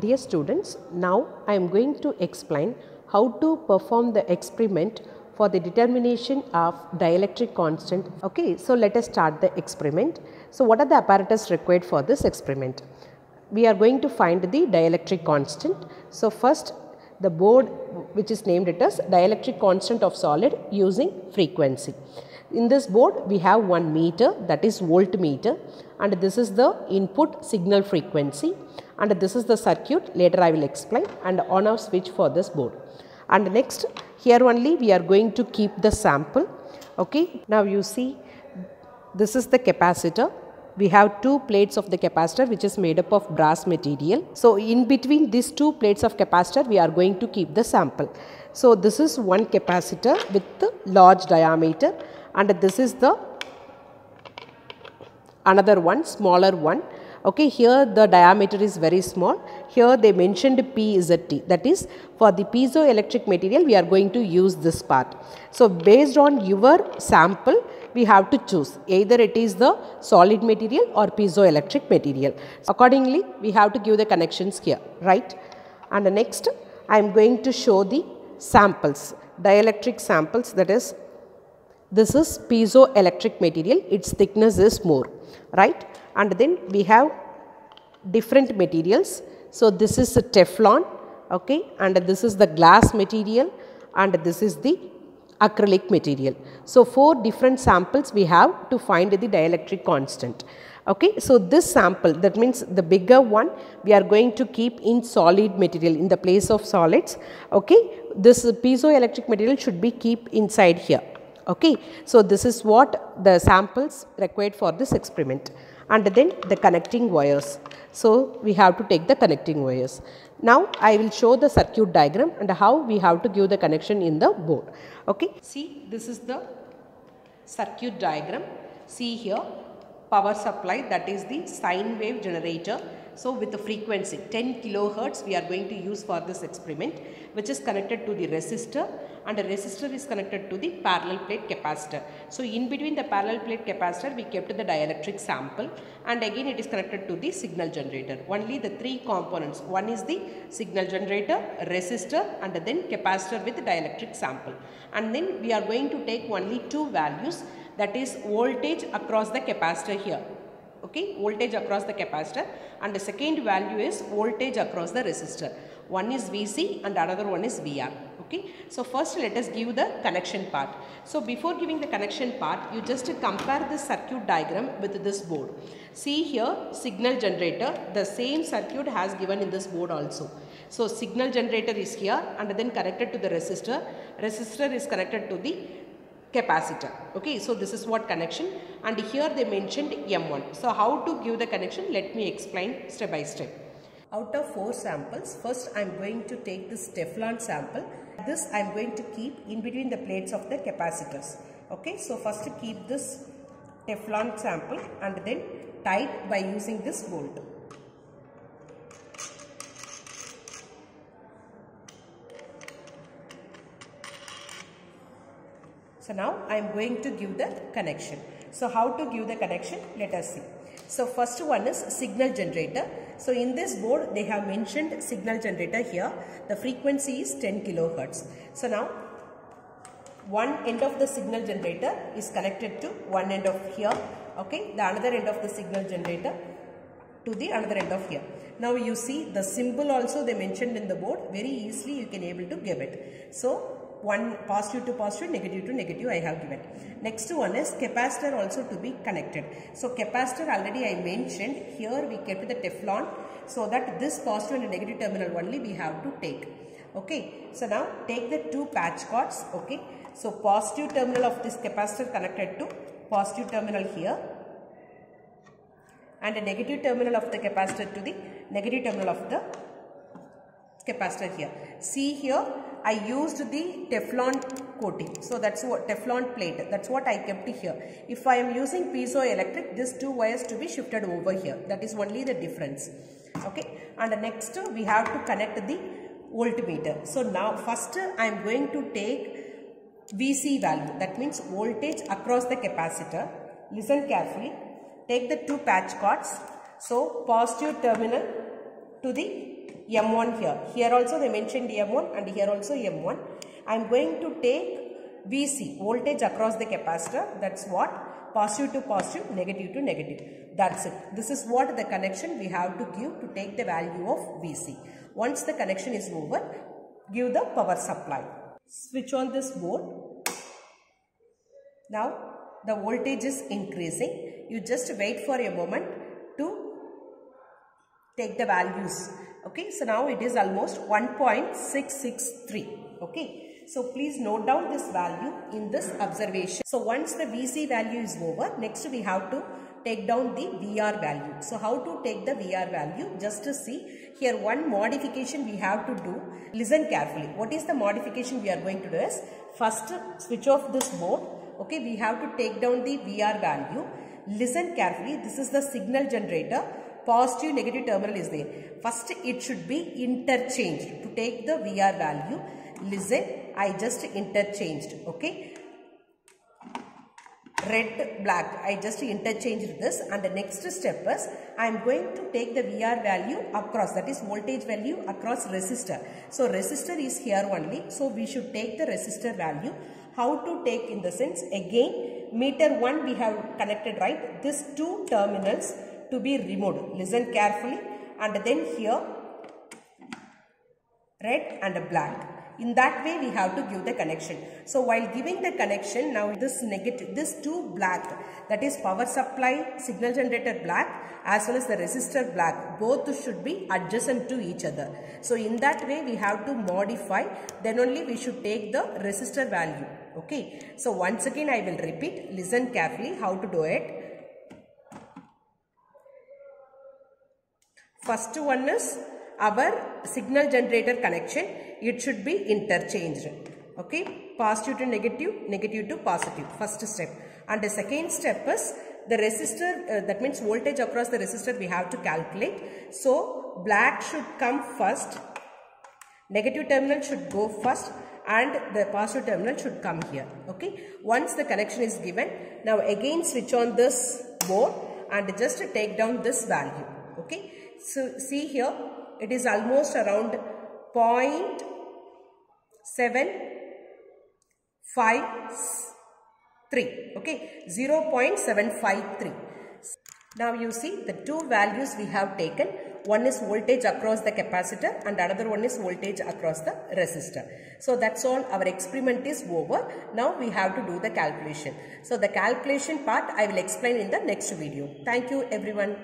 Dear students, now I am going to explain how to perform the experiment for the determination of dielectric constant. Okay, so let us start the experiment. So what are the apparatus required for this experiment? We are going to find the dielectric constant. So first the board which is named it as dielectric constant of solid using frequency. In this board we have one meter that is voltmeter and this is the input signal frequency and this is the circuit later I will explain and on off switch for this board. And next here only we are going to keep the sample okay. Now you see this is the capacitor we have two plates of the capacitor which is made up of brass material. So in between these two plates of capacitor we are going to keep the sample. So this is one capacitor with large diameter and this is the another one smaller one. Okay here the diameter is very small. Here they mentioned p is a t. That is for the piezoelectric material we are going to use this part. So based on your sample we have to choose. Either it is the solid material or piezoelectric material. Accordingly we have to give the connections here right? And next i am going to show the samples dielectric samples that is this is piezoelectric material. Its thickness is more right? And then we have different materials. So this is a teflon okay? And this is the glass material and this is the acrylic material. So four different samples we have to find the dielectric constant okay? So this sample that means the bigger one we are going to keep in solid material in the place of solids okay? This piezoelectric material should be keep inside here okay. So, this is what the samples required for this experiment and then the connecting wires. So, we have to take the connecting wires. Now, I will show the circuit diagram and how we have to give the connection in the board. Okay. See, this is the circuit diagram. See here, power supply that is the sine wave generator. So, with the frequency 10 kilohertz we are going to use for this experiment which is connected to the resistor and the resistor is connected to the parallel plate capacitor. So, in between the parallel plate capacitor we kept the dielectric sample and again it is connected to the signal generator. Only the three components one is the signal generator, resistor and then capacitor with the dielectric sample and then we are going to take only two values that is voltage across the capacitor here okay voltage across the capacitor and the second value is voltage across the resistor. One is vc and another one is vr okay? So first let us give the connection part. So before giving the connection part you just compare the circuit diagram with this board. See here signal generator the same circuit has given in this board also. So signal generator is here and then connected to the resistor. Resistor is connected to the capacitor. Okay so this is what connection and here they mentioned m1 so how to give the connection? Let me explain step by step. Out of four samples first i'm going to take this teflon sample. This i'm going to keep in between the plates of the capacitors. Okay so first keep this teflon sample and then tight by using this bolt So now I am going to give the connection. So how to give the connection? Let us see. So first one is signal generator. So in this board they have mentioned signal generator here. The frequency is 10 kilohertz. So now one end of the signal generator is connected to one end of here. Okay. The another end of the signal generator to the another end of here. Now you see the symbol also they mentioned in the board very easily you can able to give it. So one positive to positive, negative to negative I have given. Next one is capacitor also to be connected. So capacitor already I mentioned here we kept the Teflon so that this positive and negative terminal only we have to take. Okay. So now take the two patch cords. Okay. So positive terminal of this capacitor connected to positive terminal here and a negative terminal of the capacitor to the negative terminal of the capacitor here. See here I used the Teflon coating. So that's what Teflon plate. That's what I kept here. If I am using piezoelectric, these two wires to be shifted over here. That is only the difference. Okay. And next we have to connect the voltmeter. So now first I am going to take VC value. That means voltage across the capacitor. Listen carefully. Take the two patch cords. So positive terminal to the M1 here. Here also they mentioned M1 and here also M1. I am going to take VC, voltage across the capacitor. That's what? Positive to positive, negative to negative. That's it. This is what the connection we have to give to take the value of VC. Once the connection is over, give the power supply. Switch on this board. Now the voltage is increasing. You just wait for a moment take the values. Okay, so now it is almost 1.663. Okay, so please note down this value in this observation. So once the VC value is over, next we have to take down the VR value. So how to take the VR value? Just to see here one modification we have to do. Listen carefully. What is the modification we are going to do is first switch off this board. Okay, we have to take down the VR value. Listen carefully. This is the signal generator. Positive negative terminal is there. First it should be interchanged to take the VR value. Listen, I just interchanged. Okay red black I just interchanged this and the next step is I am going to take the VR value across that is voltage value across resistor. So resistor is here only so we should take the resistor value. How to take in the sense again meter 1 we have connected right this two terminals to be removed. Listen carefully and then here red and black in that way we have to give the connection. So while giving the connection now this negative this two black that is power supply signal generator black as well as the resistor black both should be adjacent to each other. So in that way we have to modify then only we should take the resistor value. Okay. So once again I will repeat listen carefully how to do it. First one is our signal generator connection. It should be interchanged. Okay? Positive to negative negative to positive. first step. And the second step is the resistor uh, that means voltage across the resistor we have to calculate. So black should come first negative terminal should go first and the positive terminal should come here. Okay? Once the connection is given now again switch on this board and just take down this value. Okay so see here it is almost around 0.753 okay? 0.753 now you see the two values we have taken. One is voltage across the capacitor and another one is voltage across the resistor. So that's all our experiment is over. Now we have to do the calculation. So the calculation part i will explain in the next video. Thank you everyone